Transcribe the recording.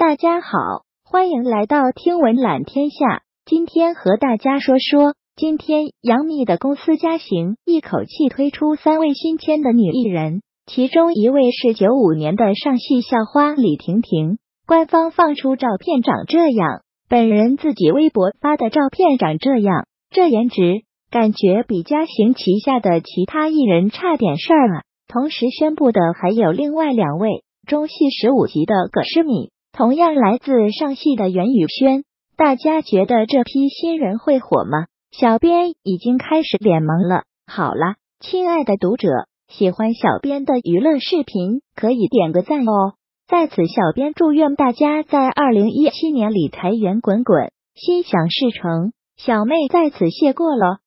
大家好，欢迎来到听闻览天下。今天和大家说说，今天杨幂的公司嘉行一口气推出三位新签的女艺人，其中一位是九五年的上戏校花李婷婷。官方放出照片长这样，本人自己微博发的照片长这样，这颜值感觉比嘉行旗下的其他艺人差点事儿啊。同时宣布的还有另外两位，中戏十五级的葛诗敏。同样来自上戏的袁宇轩，大家觉得这批新人会火吗？小编已经开始脸盲了。好啦，亲爱的读者，喜欢小编的娱乐视频可以点个赞哦。在此，小编祝愿大家在二零一七年里财源滚滚，心想事成。小妹在此谢过了。